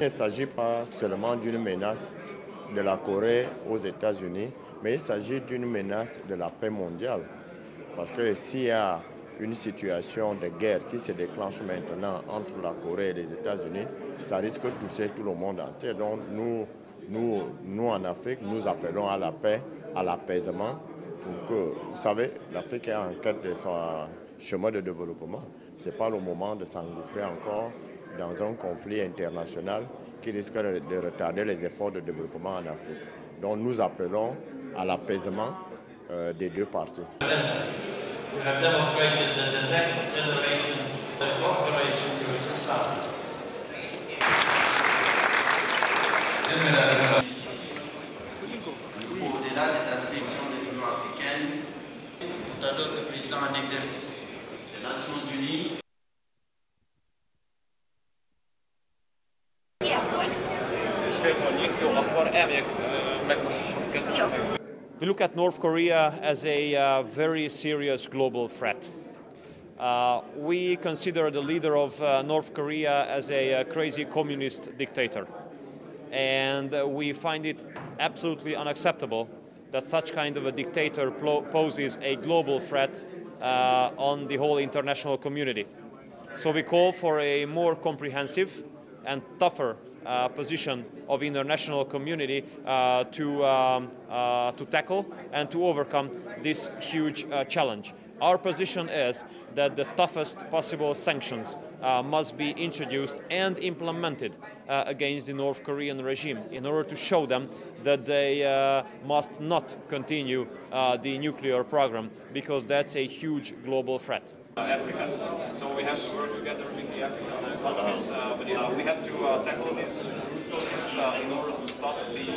Il ne s'agit pas seulement d'une menace de la Corée aux États-Unis, mais il s'agit d'une menace de la paix mondiale. Parce que s'il y a une situation de guerre qui se déclenche maintenant entre la Corée et les États-Unis, ça risque de toucher tout le monde entier. Donc nous, nous, nous en Afrique, nous appelons à la paix, à l'apaisement, pour que, vous savez, l'Afrique est en quête de son chemin de développement. Ce n'est pas le moment de s'engouffrer encore dans un conflit international qui risque de retarder les efforts de développement en Afrique. Donc nous appelons à l'apaisement euh, des deux parties. Au-delà des inspections de l'Union africaine, tout à le président en exercice Nations Unies We look at North Korea as a uh, very serious global threat. Uh, we consider the leader of uh, North Korea as a, crazy communist dictator. And uh, we find it absolutely unacceptable that such kind of a dictator poses a global threat uh, on the whole international community. So we call for a more comprehensive and tougher uh, position of international community uh, to, um, uh, to tackle and to overcome this huge uh, challenge. Our position is that the toughest possible sanctions uh, must be introduced and implemented uh, against the North Korean regime in order to show them that they must not continue the nuclear program because that's a huge global threat. Africa. So we have to work together with the African countries. Uh, but uh, we have to uh, tackle this process in order to stop the.